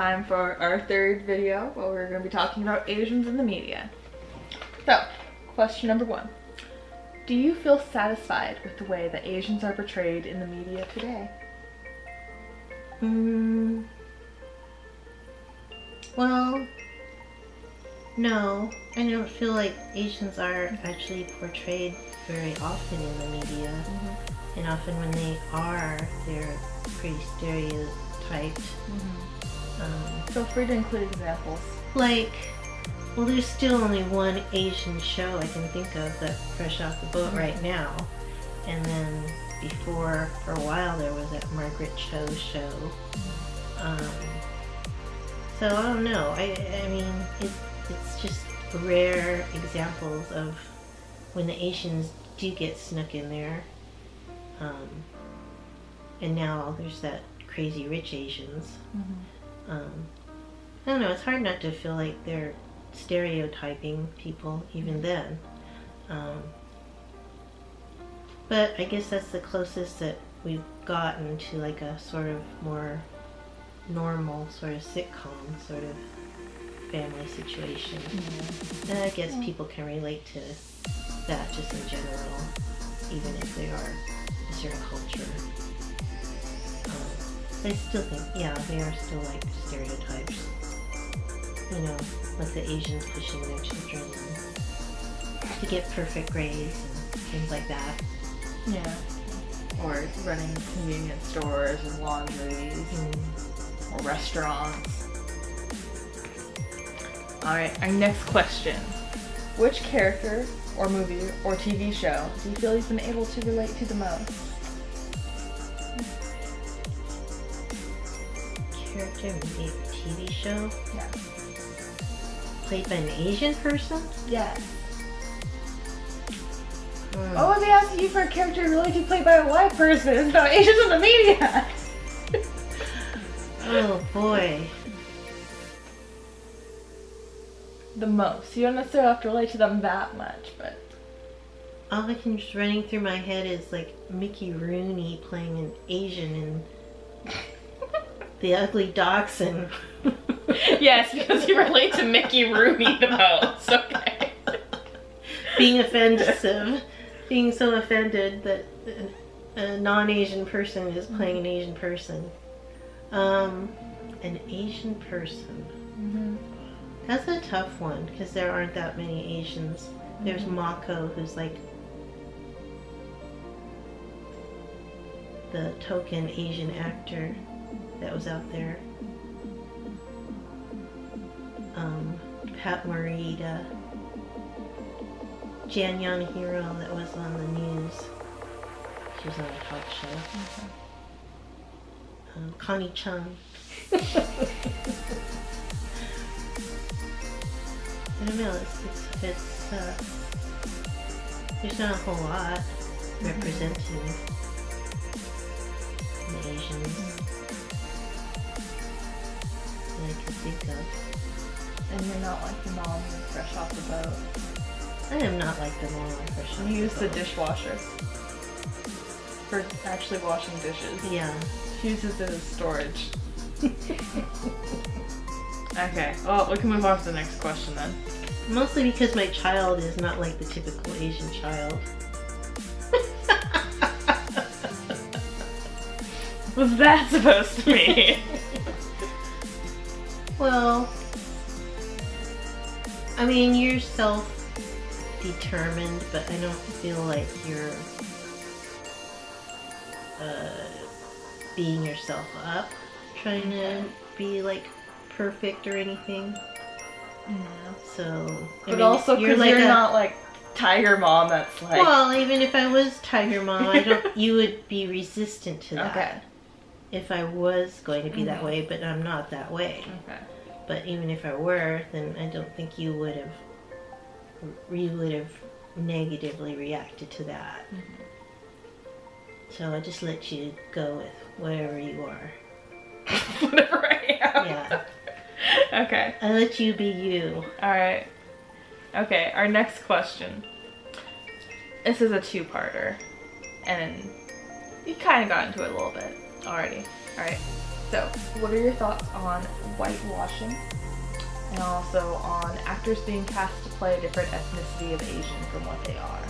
time for our third video where we're going to be talking about Asians in the media. So, question number one. Do you feel satisfied with the way that Asians are portrayed in the media today? Mm, well, no. I don't feel like Asians are actually portrayed very often in the media. Mm-hmm. And often when they are, they're pretty stereotyped. Um, Feel free to include examples. like, well, there's still only one Asian show I can think of that's fresh off the boat right now. And then before, for a while, there was that Margaret Cho show. Um, so I don't know. I, I mean, it, it's just rare examples of when the Asians do get snuck in there. Um, and now there's that crazy rich Asians. Um, I don't know. It's hard not to feel like they're stereotyping people even then. Um, but I guess that's the closest that we've gotten to like a sort of more normal sort of sitcom sort of family situation. And I guess people can relate to that just in general, even if they are a certain culture. I still think, yeah, they are still like stereotypes. You know, like the Asians pushing their children to get perfect grades and things like that. Yeah. Or running convenience stores and laundries Mm. or restaurants. Alright, our next question. Which character or movie or TV show do you feel you've been able to relate to the most? Movie TV show Yeah. played by an Asian person? Yeah. Hmm. Oh, they asked you for a character really to play by a white person. It's not Asians in the media. Oh boy. the most. You don't necessarily have to relate to them that much, but All I can just running through my head is like Mickey Rooney playing an Asian in The Ugly Dachshund. yes, because you relate to Mickey Rooney the most. Okay. being offensive, being so offended that a, non-Asian person is playing an Asian person. Um, an Asian person. Mm-hmm. That's a tough one because there aren't that many Asians. There's Mhm. Mako, who's like the token Asian actor that was out there. Um, Pat Morita. Jan Yanehiro that was on the news. She was on a talk show. Um, Connie Chung. I don't know. It's it's, it's uh, there's not a whole lot representing the Asians you're not like the mom fresh off the boat. I am not like the mom Fresh Off You use the Boat. dishwasher for actually washing dishes. Yeah. She uses it as storage. Okay. Well, we can move on to the next question then. Mostly because my child is not like the typical Asian child. What's that supposed to mean? Well, I mean, you're self determined, but I don't feel like you're uh, beating yourself up trying to be like perfect or anything. Yeah. So, I But mean, also because you're, like a- not like tiger mom that's like Well, even if I was Tiger Mom, I don't. you would be resistant to that. Okay. If I was going to be that Mhm. way, but I'm not that way. Okay. But even if I were, then I don't think you would have. You would have negatively reacted to that. Mm-hmm. So I just let you go with whatever you are. Whatever I am. Yeah. okay. I let you be you. Alright. Okay, our next question. This is a two-parter. And you kind of got into it a little bit already. Alright. So, what are your thoughts on whitewashing? And also on actors being cast to play a different ethnicity of Asian from what they are.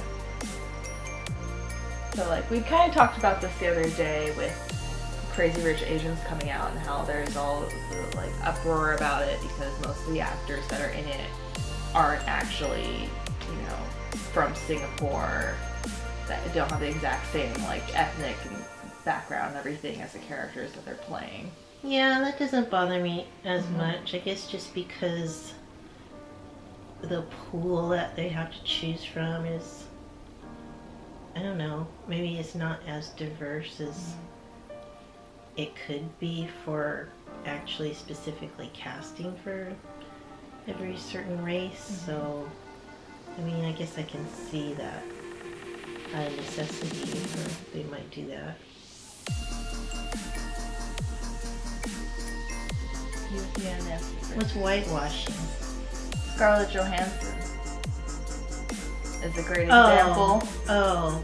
So, like, we kind of talked about this the other day with Crazy Rich Asians coming out and how there's all the, like, uproar about it because most of the actors that are in it aren't actually, you know, from Singapore, that don't have the exact same, like, ethnic and background and everything as the characters that they're playing. Yeah, that doesn't bother me as mm-hmm. much. I guess just because the pool that they have to choose from is, I don't know, maybe it's not as diverse as mm-hmm. it could be for actually specifically casting for every certain race. Mm-hmm. So, I mean, I guess I can see that a necessity for they might do that. What's whitewashing? Scarlett Johansson is a great Oh. example. Oh,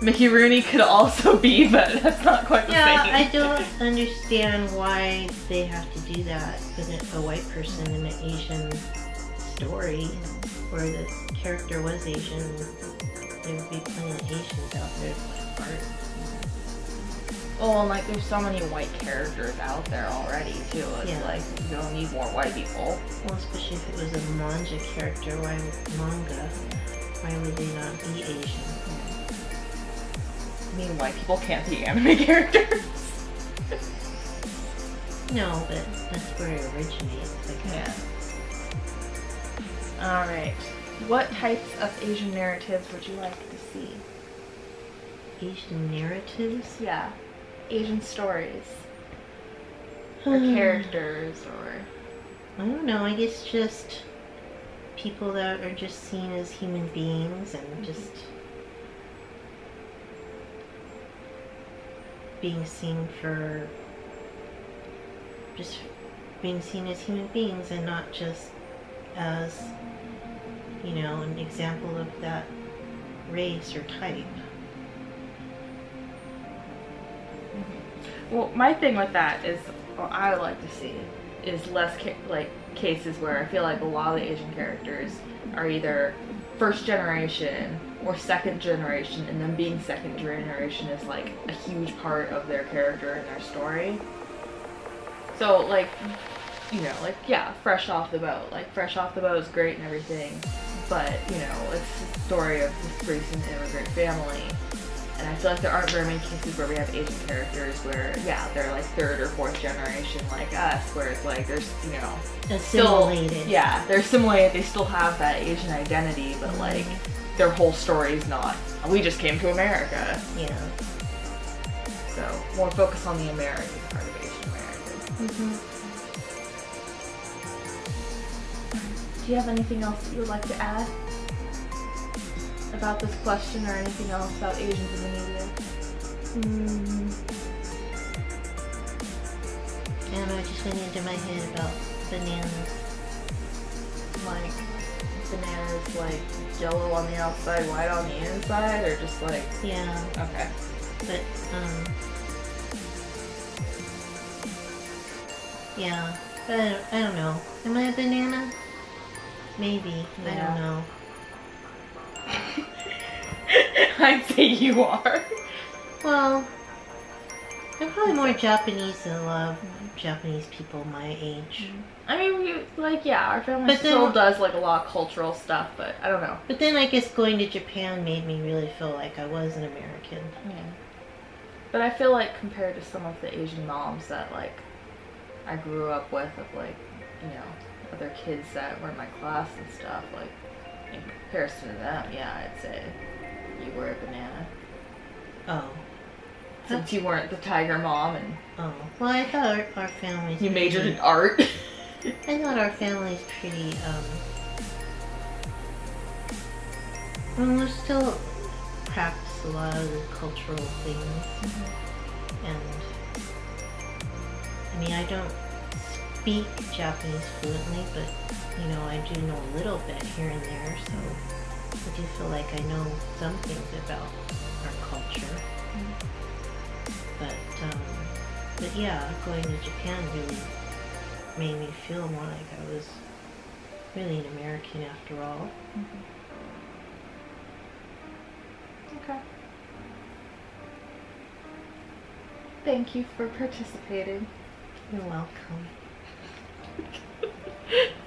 Mickey Rooney could also be, but that's not quite the yeah. same. Yeah, I don't understand why they have to do that with a a white person in an Asian story where the character was Asian. There would be plenty of Asians out there to play part. Oh, and like there's so many white characters out there already too. It's Yeah. like you don't need more white people. Well, especially if it was a manga character, why manga? Why would they not be Asian? I mean, white people can't be anime characters. No, but that's where it originates. Like, yeah. All right. What types of Asian narratives would you like to see? Asian narratives. Yeah, Asian stories or characters or I don't know. I guess just people that are just seen as human beings and mm-hmm. just being seen for just being seen as human beings and not just as you know an example of that race or type. Well, my thing with that is, what I like to see is less ca- like cases where I feel like a lot of the Asian characters are either first generation or second generation, and then being second generation is like a huge part of their character and their story. So, like, you know, like, yeah, fresh off the boat. Like, fresh off the boat is great and everything, but, you know, it's the story of this recent immigrant family. And I feel like there aren't very many cases where we have Asian characters where, yeah, they're like third or fourth generation like us, where it's like there's, you know, still, Assimilated. yeah, they're assimilated, they still have that Asian identity, but mm-hmm. like their whole story is not, we just came to America. Yeah. So, more focus on the American part of Asian American. Mm-hmm. Do you have anything else that you would like to add about this question or anything else about Asians in the media? Mm. I don't know, it just went into my head about bananas. Like bananas, like yellow on the outside, white on the inside, or just like Yeah, okay. but, um, yeah, but I don't, I don't know. Am I a banana? Maybe. I don't know. I'd say you are. Well, I'm probably more Japanese than a lot of Japanese people my age. Mm-hmm. I mean, we like yeah, our family But then- still does like a lot of cultural stuff, but I don't know. But then I guess going to Japan made me really feel like I was an American. Yeah. But I feel like compared to some of the Asian moms that like I grew up with, of like you know other kids that were in my class and stuff, like in comparison to them, yeah, I'd say you were a banana. Oh. Since you weren't the tiger mom and Oh. Well, I thought our, our family's you majored in art. I thought our family's pretty, um. Well, we still practice a lot of the cultural things. And. I mean, I don't speak Japanese fluently, but, you know, I do know a little bit here and there, so I do feel like I know some things about our culture. But, um. But But yeah, going to Japan really made me feel more like I was really an American after all. Okay. Thank you for participating. You're welcome.